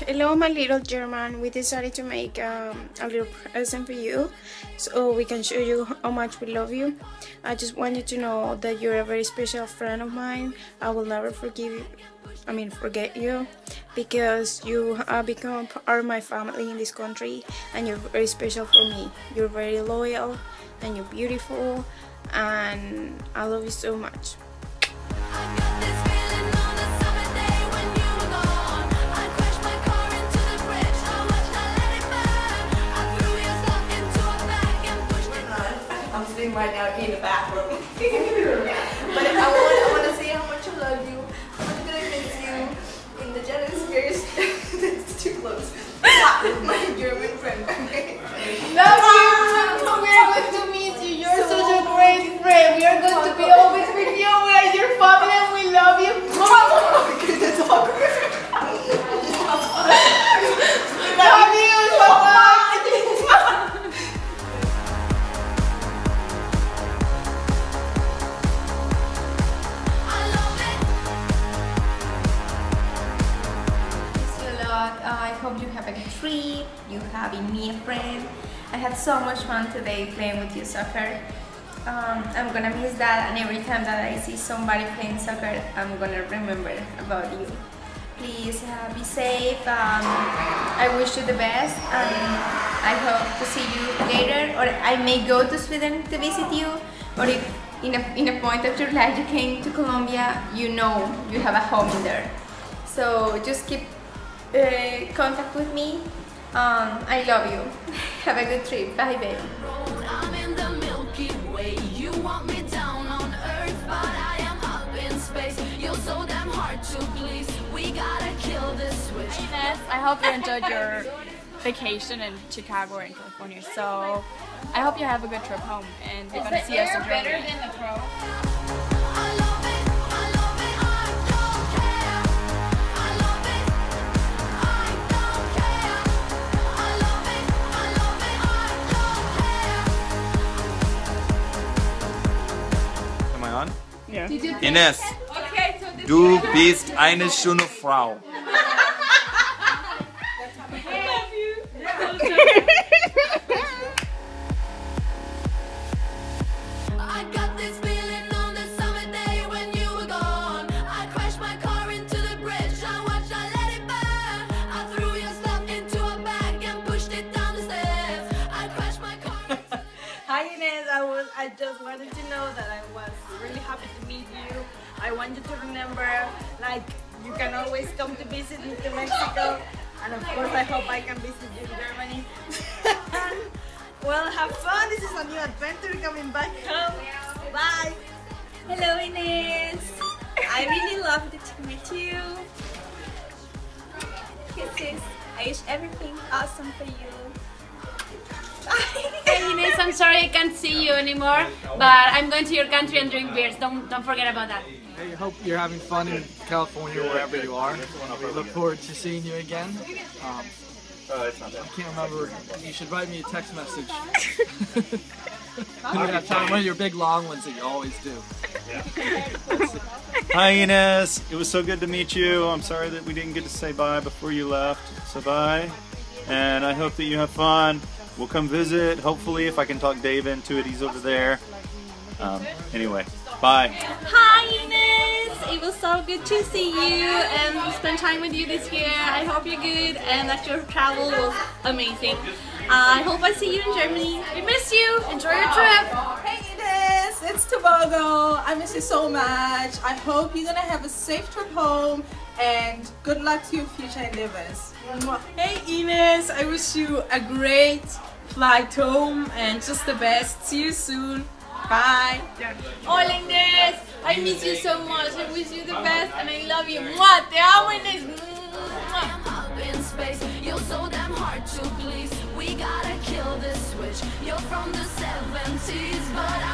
hello my little German. We decided to make um, a little present for you so we can show you how much we love you. I just want you to know that you're a very special friend of mine. I will never forgive you, I mean forget you because you have become part of my family in this country and you're very special for me. You're very loyal and you're beautiful and I love you so much. Right now in the bathroom. but I want, I want to say how much I love you, a trip, you having me a friend. I had so much fun today playing with you soccer. Um, I'm gonna miss that and every time that I see somebody playing soccer, I'm gonna remember about you. Please uh, be safe. Um, I wish you the best and I hope to see you later or I may go to Sweden to visit you or if in a, in a point of your life you came to Colombia, you know you have a home there. So just keep uh, contact with me. Um, I love you. Have a good trip. Bye, baby. I'm in the Milky Way. You want me down on Earth, but I am up in space. You're so damn hard to please. We gotta kill this switch. Hey, Ness. I hope you enjoyed your vacation in Chicago or in California. So I hope you have a good trip home and you're gonna see us in Germany. Ines, du bist eine schöne Frau. I just wanted to know that I was really happy to meet you. I want you to remember, like, you can always come to visit me to Mexico. And of course, I hope I can visit you in Germany. well, have fun. This is a new adventure coming back home. Bye. Hello, Ines. I really loved to meet you. Kisses. I wish everything awesome for you. hey Ines, I'm sorry I can't see you anymore, but I'm going to your country and drink beers. Don't don't forget about that. I hope you're having fun in California, wherever you are. We look forward to seeing you again. Um, I can't remember. You should write me a text message. time, one of your big long ones that you always do. Hi Ines, it was so good to meet you. I'm sorry that we didn't get to say bye before you left. So bye, and I hope that you have fun we'll come visit. Hopefully, if I can talk Dave into it, he's over there. Um, anyway, bye. Hi, Ines. It was so good to see you and spend time with you this year. I hope you're good and that your travel was amazing. Uh, I hope I see you in Germany. We miss you. Enjoy your trip. Hey Ines, it's Tobago. I miss you so much. I hope you're gonna have a safe trip home and good luck to your future endeavors. Hey Ines, I wish you a great flight home and just the best. See you soon. Bye. Hola Ines, I miss you so much. I wish you the best and I love you. Mwah, te amo Ines. You're so damn hard to please. We gotta kill this switch. You're from the 70s, but I'm a 90s chick.